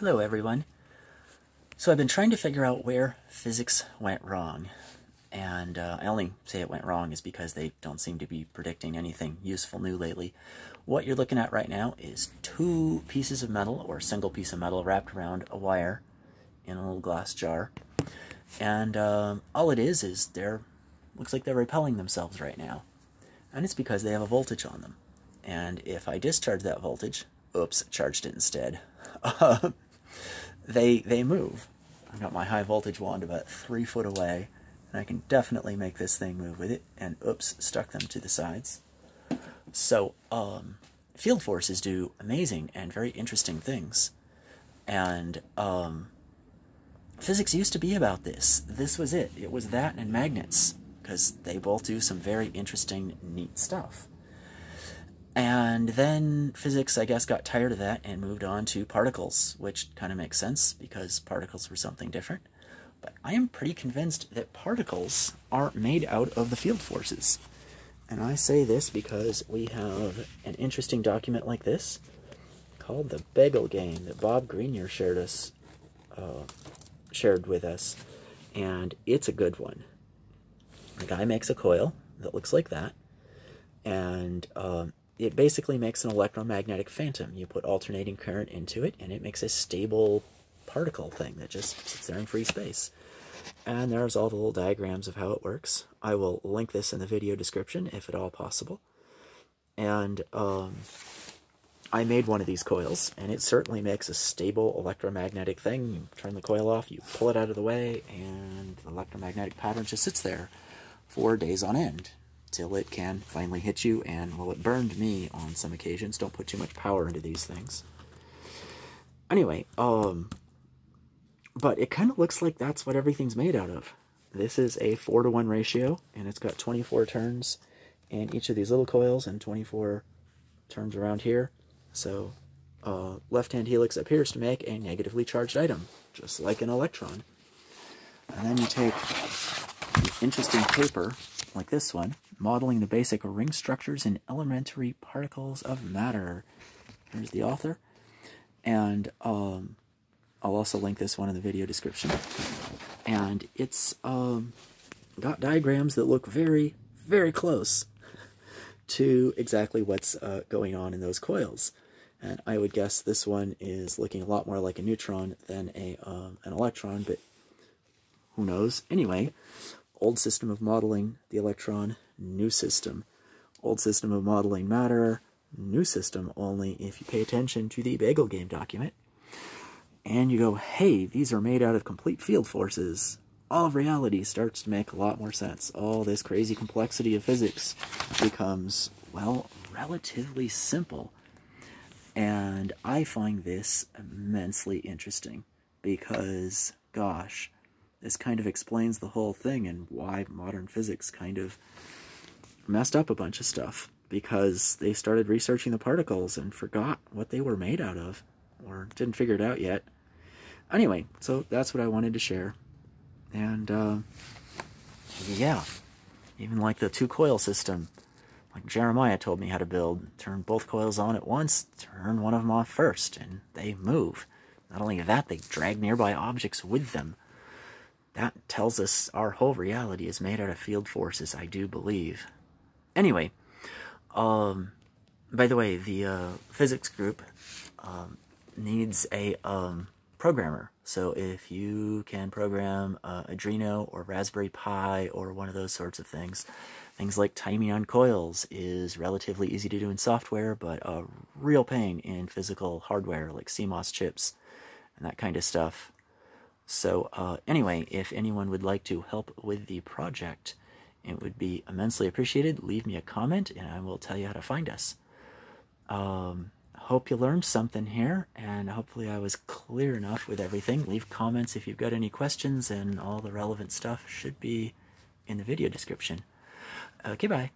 Hello, everyone. So I've been trying to figure out where physics went wrong. And uh, I only say it went wrong is because they don't seem to be predicting anything useful new lately. What you're looking at right now is two pieces of metal, or a single piece of metal, wrapped around a wire in a little glass jar. And uh, all it is is they're, looks like they're repelling themselves right now. And it's because they have a voltage on them. And if I discharge that voltage, oops, charged it instead. they they move. I've got my high voltage wand about three foot away, and I can definitely make this thing move with it. And oops, stuck them to the sides. So um, field forces do amazing and very interesting things, and um, physics used to be about this. This was it. It was that and magnets because they both do some very interesting, neat stuff. And then physics, I guess, got tired of that and moved on to particles, which kind of makes sense because particles were something different. But I am pretty convinced that particles are made out of the field forces. And I say this because we have an interesting document like this called the Bagel Game that Bob Greenyer shared us, uh, shared with us, and it's a good one. The guy makes a coil that looks like that, and um, it basically makes an electromagnetic phantom. You put alternating current into it, and it makes a stable particle thing that just sits there in free space. And there's all the little diagrams of how it works. I will link this in the video description if at all possible. And um, I made one of these coils, and it certainly makes a stable electromagnetic thing. You turn the coil off, you pull it out of the way, and the electromagnetic pattern just sits there for days on end till it can finally hit you, and well, it burned me on some occasions. Don't put too much power into these things. Anyway, um, but it kind of looks like that's what everything's made out of. This is a 4 to 1 ratio, and it's got 24 turns in each of these little coils and 24 turns around here. So, uh, left-hand helix appears to make a negatively charged item, just like an electron. And then you take interesting paper like this one, modeling the basic ring structures in elementary particles of matter. Here's the author. And um, I'll also link this one in the video description. And it's um, got diagrams that look very, very close to exactly what's uh, going on in those coils. And I would guess this one is looking a lot more like a neutron than a um, an electron, but who knows? Anyway, old system of modeling the electron, new system. Old system of modeling matter, new system only if you pay attention to the Bagel Game document. And you go, hey, these are made out of complete field forces. All of reality starts to make a lot more sense. All this crazy complexity of physics becomes, well, relatively simple. And I find this immensely interesting because, gosh, this kind of explains the whole thing and why modern physics kind of messed up a bunch of stuff because they started researching the particles and forgot what they were made out of or didn't figure it out yet. Anyway, so that's what I wanted to share. And uh, yeah, even like the two coil system, like Jeremiah told me how to build, turn both coils on at once, turn one of them off first, and they move. Not only that, they drag nearby objects with them that tells us our whole reality is made out of field forces, I do believe. Anyway, um, by the way, the uh, physics group um, needs a um, programmer. So if you can program uh, Arduino or Raspberry Pi or one of those sorts of things, things like timing on coils is relatively easy to do in software, but a real pain in physical hardware like CMOS chips and that kind of stuff. So uh, anyway, if anyone would like to help with the project, it would be immensely appreciated. Leave me a comment and I will tell you how to find us. Um, hope you learned something here and hopefully I was clear enough with everything. Leave comments if you've got any questions and all the relevant stuff should be in the video description. Okay, bye.